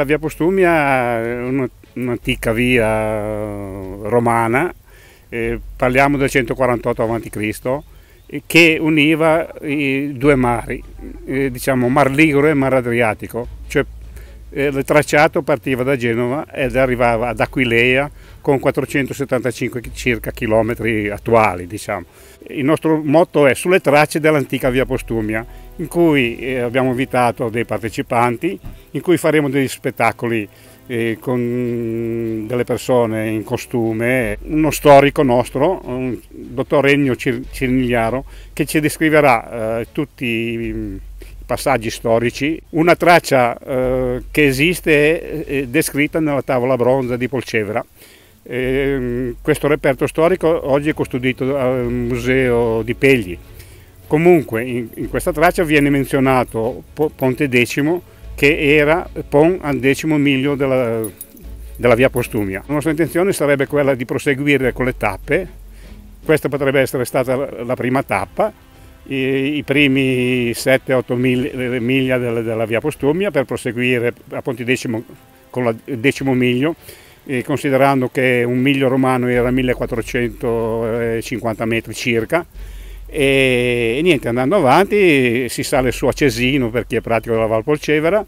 La via Postumia è un'antica via romana, eh, parliamo del 148 a.C., che univa i due mari, eh, diciamo Mar Ligure e Mar Adriatico, cioè eh, il tracciato partiva da Genova ed arrivava ad Aquileia con 475 circa chilometri attuali. Diciamo. Il nostro motto è sulle tracce dell'antica via Postumia, in cui eh, abbiamo invitato dei partecipanti, in cui faremo degli spettacoli eh, con delle persone in costume, uno storico nostro, il dottor Ennio Cirnigliaro, che ci descriverà eh, tutti passaggi storici, una traccia che esiste è descritta nella tavola bronza di Polcevera. Eh, questo reperto storico oggi è custodito al Museo di Pegli. Comunque in, in questa traccia viene menzionato Ponte Decimo che era Pon al decimo miglio della, della via Postumia. La nostra intenzione sarebbe quella di proseguire con le tappe, questa potrebbe essere stata la prima tappa, i, i primi 7-8 miglia della, della, via Postumia per proseguire a Pontidecimo con il decimo miglio, considerando che un miglio romano era 1450 metri circa. E, niente, andando avanti si sale su a Cesino per chi è pratico della Val Polcevera,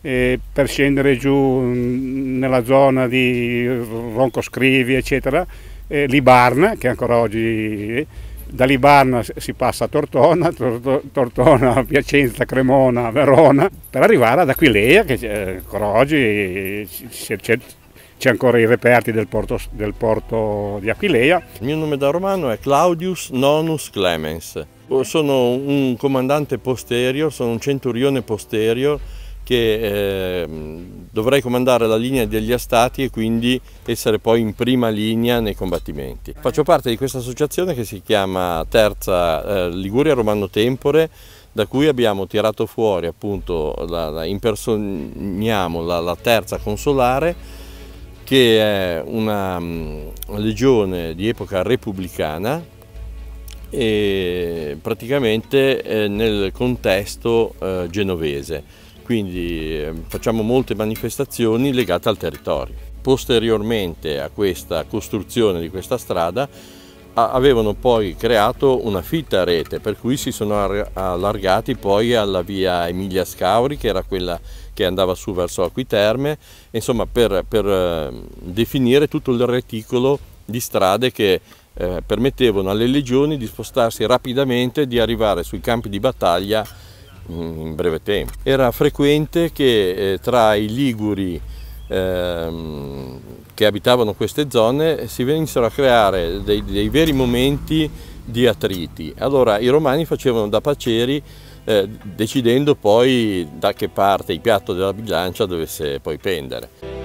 per scendere giù nella zona di Ronco Scrivi, eccetera, eh, Libarna, che ancora oggi da Libarna si passa a Tortona, Tortona, Piacenza, Cremona, Verona, per arrivare ad Aquileia, che ancora oggi c'è ancora i reperti del porto, del porto, di Aquileia. Il mio nome da romano è Claudius Nonus Clemens. Sono un comandante posterior, sono un centurione posterior che eh, dovrei comandare la linea degli Astati e quindi essere poi in prima linea nei combattimenti. Faccio parte di questa associazione che si chiama Terza eh, Liguria Romano Tempore da cui abbiamo tirato fuori appunto, la, la, impersoniamo la, la terza consolare che è una um, legione di epoca repubblicana e praticamente eh, nel contesto eh, genovese quindi ehm, facciamo molte manifestazioni legate al territorio. Posteriormente a questa costruzione di questa strada avevano poi creato una fitta rete per cui si sono allargati poi alla via Emilia Scauri che era quella che andava su verso Acquiterme insomma per, per ehm, definire tutto il reticolo di strade che eh, permettevano alle legioni di spostarsi rapidamente e di arrivare sui campi di battaglia in breve tempo. Era frequente che eh, tra i liguri ehm, che abitavano queste zone si venissero a creare dei, dei, veri momenti di attriti. Allora i romani facevano da paceri eh, decidendo poi da che parte il piatto della bilancia dovesse poi pendere.